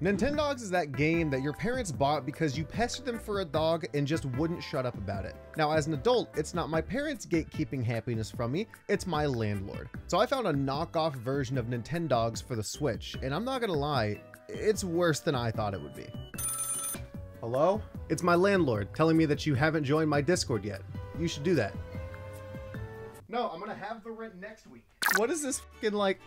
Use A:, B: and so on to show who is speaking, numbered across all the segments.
A: Nintendogs is that game that your parents bought because you pestered them for a dog and just wouldn't shut up about it. Now, as an adult, it's not my parents gatekeeping happiness from me, it's my landlord. So I found a knockoff version of Nintendogs for the Switch, and I'm not gonna lie, it's worse than I thought it would be. Hello? It's my landlord telling me that you haven't joined my Discord yet. You should do that. No, I'm gonna have the rent next week. What is this fucking like?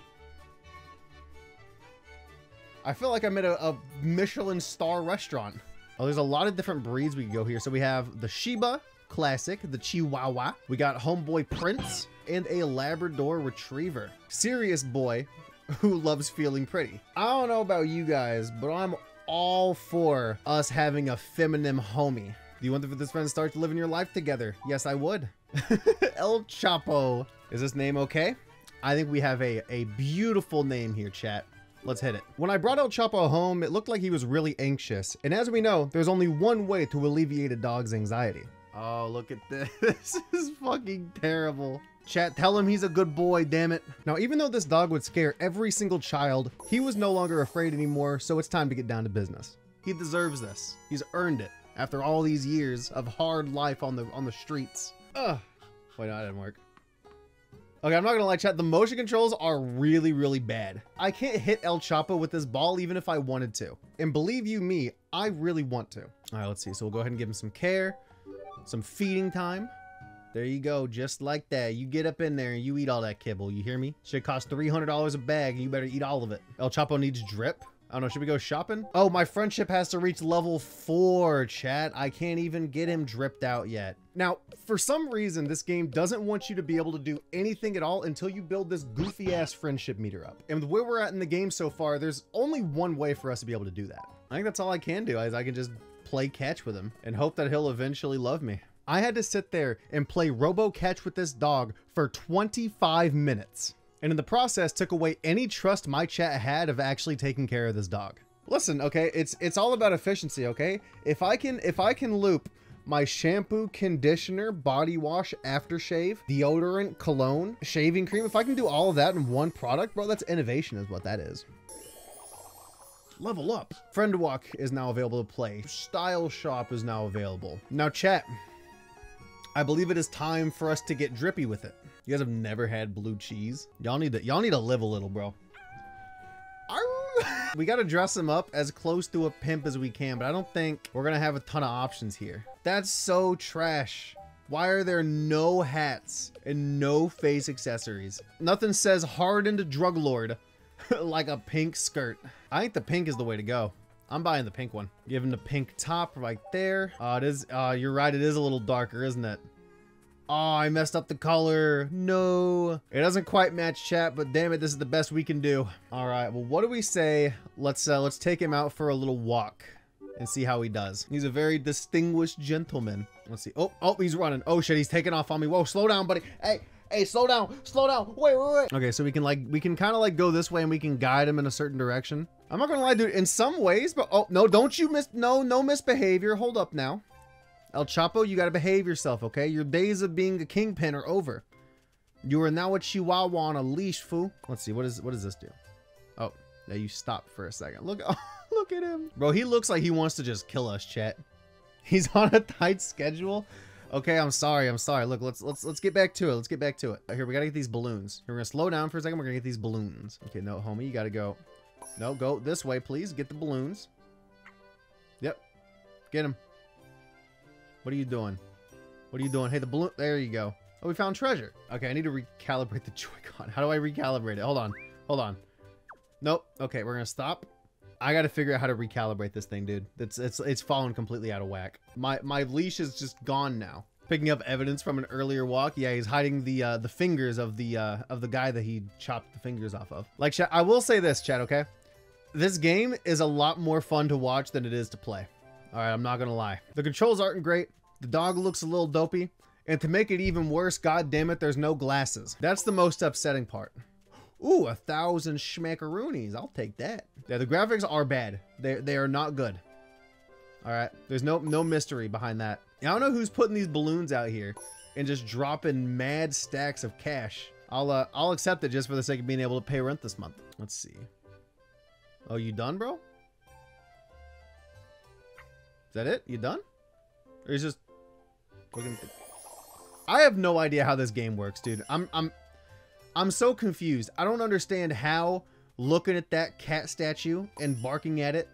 A: I feel like I'm at a, a Michelin star restaurant. Oh, there's a lot of different breeds we can go here. So we have the Shiba Classic, the Chihuahua. We got Homeboy Prince and a Labrador Retriever. Serious boy who loves feeling pretty. I don't know about you guys, but I'm all for us having a feminine homie. Do you want this friend to start living your life together? Yes, I would. El Chapo. Is this name okay? I think we have a, a beautiful name here, chat. Let's hit it. When I brought El Chapo home, it looked like he was really anxious. And as we know, there's only one way to alleviate a dog's anxiety. Oh, look at this. this is fucking terrible. Chat, tell him he's a good boy, damn it. Now, even though this dog would scare every single child, he was no longer afraid anymore, so it's time to get down to business. He deserves this. He's earned it after all these years of hard life on the on the streets. Ugh. Wait, no, that didn't work. Okay, I'm not gonna lie, chat. The motion controls are really, really bad. I can't hit El Chapo with this ball even if I wanted to. And believe you me, I really want to. All right, let's see. So we'll go ahead and give him some care, some feeding time. There you go, just like that. You get up in there and you eat all that kibble, you hear me? Should cost $300 a bag, you better eat all of it. El Chapo needs drip. I don't know, should we go shopping? Oh, my friendship has to reach level four, chat. I can't even get him dripped out yet. Now, for some reason, this game doesn't want you to be able to do anything at all until you build this goofy ass friendship meter up. And where we're at in the game so far, there's only one way for us to be able to do that. I think that's all I can do is I can just play catch with him and hope that he'll eventually love me. I had to sit there and play robo catch with this dog for 25 minutes and in the process took away any trust my chat had of actually taking care of this dog. Listen, okay, it's it's all about efficiency, okay? If I can if I can loop my shampoo, conditioner, body wash, aftershave, deodorant, cologne, shaving cream, if I can do all of that in one product, bro, that's innovation is what that is. Level up. Friend Walk is now available to play. Style Shop is now available. Now chat, I believe it is time for us to get drippy with it. You guys have never had blue cheese? Y'all need to y'all need to live a little, bro. we gotta dress him up as close to a pimp as we can, but I don't think we're gonna have a ton of options here. That's so trash. Why are there no hats and no face accessories? Nothing says hardened drug lord like a pink skirt. I think the pink is the way to go. I'm buying the pink one. Give him the pink top right there. Uh, it is, uh, you're right. It is a little darker, isn't it? Oh, I messed up the color. No. It doesn't quite match chat, but damn it, this is the best we can do. All right, well, what do we say? Let's uh, let's take him out for a little walk and see how he does. He's a very distinguished gentleman. Let's see. Oh, oh, he's running. Oh shit, he's taking off on me. Whoa, slow down, buddy. Hey, hey, slow down, slow down. Wait, wait, wait. Okay, so we can like, we can kind of like go this way and we can guide him in a certain direction. I'm not gonna lie, dude, in some ways, but oh, no, don't you miss, no, no misbehavior. Hold up now. El Chapo, you gotta behave yourself, okay? Your days of being a kingpin are over. You are now a chihuahua on a leash, fool. Let's see, what is what does this do? Oh, now you stop for a second. Look, oh, look at him. Bro, he looks like he wants to just kill us, chat. He's on a tight schedule. Okay, I'm sorry, I'm sorry. Look, let's let's let's get back to it. Let's get back to it. Here, we gotta get these balloons. Here, we're gonna slow down for a second. We're gonna get these balloons. Okay, no, homie, you gotta go. No, go this way, please. Get the balloons. Yep. Get him. What are you doing? What are you doing? Hey, the balloon. There you go. Oh, we found treasure. Okay, I need to recalibrate the Joy-Con. How do I recalibrate it? Hold on. Hold on. Nope. Okay, we're gonna stop. I gotta figure out how to recalibrate this thing, dude. It's it's it's fallen completely out of whack. My my leash is just gone now. Picking up evidence from an earlier walk. Yeah, he's hiding the uh, the fingers of the uh, of the guy that he chopped the fingers off of. Like, I will say this, chat. Okay, this game is a lot more fun to watch than it is to play. All right, I'm not gonna lie. The controls aren't great. The dog looks a little dopey. And to make it even worse, god damn it, there's no glasses. That's the most upsetting part. Ooh, a thousand schmackaroonies. I'll take that. Yeah, the graphics are bad. They, they are not good. All right, there's no no mystery behind that. I don't know who's putting these balloons out here and just dropping mad stacks of cash. I'll uh, I'll accept it just for the sake of being able to pay rent this month. Let's see. Oh, you done, bro? That it? You done? Or is just looking? I have no idea how this game works, dude. I'm I'm I'm so confused. I don't understand how looking at that cat statue and barking at it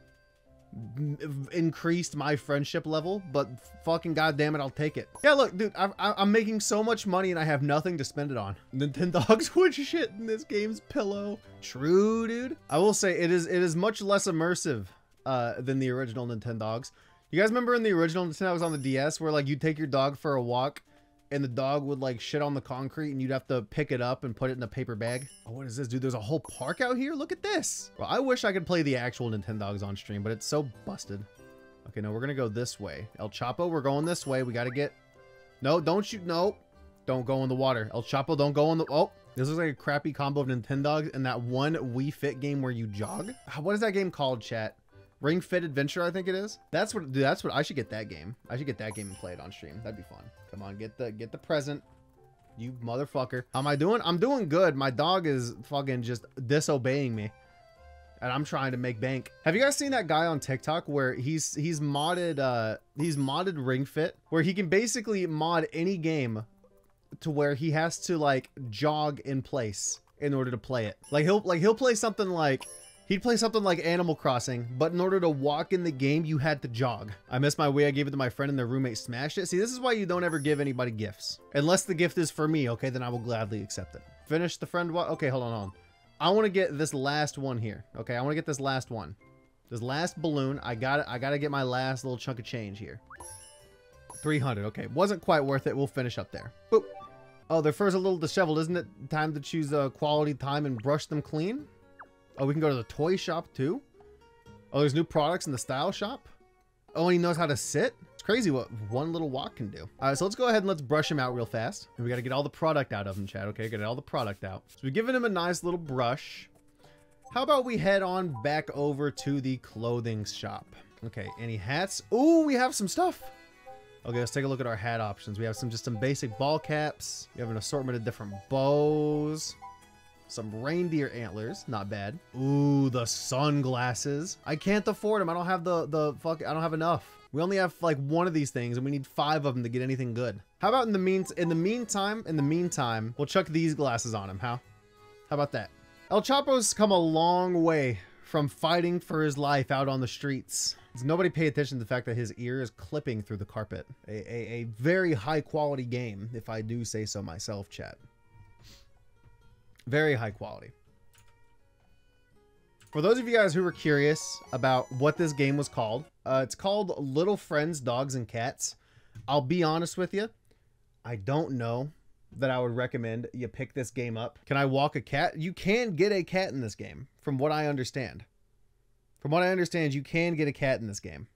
A: increased my friendship level, but fucking goddamn it, I'll take it. Yeah, look, dude, I, am making so much money and I have nothing to spend it on. Nintendogs would shit in this game's pillow. True, dude. I will say it is it is much less immersive uh, than the original Nintendogs. You guys remember in the original Nintendogs on the DS where like you'd take your dog for a walk and the dog would like shit on the concrete and you'd have to pick it up and put it in a paper bag. Oh, what is this, dude? There's a whole park out here? Look at this. Well, I wish I could play the actual Nintendogs on stream, but it's so busted. Okay, no, we're gonna go this way. El Chapo, we're going this way. We gotta get... No, don't shoot. No. Don't go in the water. El Chapo, don't go in the... Oh, this is like a crappy combo of Nintendogs and that one Wii Fit game where you jog. What is that game called, chat? Ring Fit Adventure, I think it is. That's what dude, that's what I should get that game. I should get that game and play it on stream. That'd be fun. Come on, get the get the present. You motherfucker. How am I doing? I'm doing good. My dog is fucking just disobeying me. And I'm trying to make bank. Have you guys seen that guy on TikTok where he's he's modded uh he's modded Ring Fit where he can basically mod any game to where he has to like jog in place in order to play it. Like he'll like he'll play something like He'd play something like Animal Crossing, but in order to walk in the game, you had to jog. I missed my way. I gave it to my friend and their roommate smashed it. See, this is why you don't ever give anybody gifts. Unless the gift is for me, okay, then I will gladly accept it. Finish the friend what? Okay, hold on, hold on. I want to get this last one here. Okay, I want to get this last one. This last balloon. I got. I got to get my last little chunk of change here. 300. Okay, wasn't quite worth it. We'll finish up there. Boop. Oh, their fur's a little disheveled, isn't it? Time to choose a quality time and brush them clean? Oh, we can go to the toy shop too? Oh, there's new products in the style shop? Oh, he knows how to sit? It's crazy what one little walk can do. All right, so let's go ahead and let's brush him out real fast. And we got to get all the product out of him, chat, okay? Get all the product out. So we've given him a nice little brush. How about we head on back over to the clothing shop? Okay, any hats? Oh, we have some stuff. Okay, let's take a look at our hat options. We have some just some basic ball caps. We have an assortment of different bows. Some reindeer antlers, not bad. Ooh, the sunglasses. I can't afford them. I don't have the the fuck. I don't have enough. We only have like one of these things, and we need five of them to get anything good. How about in the mean in the meantime? In the meantime, we'll chuck these glasses on him. How? How about that? El Chapo's come a long way from fighting for his life out on the streets. Does nobody pay attention to the fact that his ear is clipping through the carpet? A, a, a very high quality game, if I do say so myself, chat. Very high quality. For those of you guys who were curious about what this game was called, uh, it's called Little Friends, Dogs, and Cats. I'll be honest with you. I don't know that I would recommend you pick this game up. Can I walk a cat? You can get a cat in this game, from what I understand. From what I understand, you can get a cat in this game.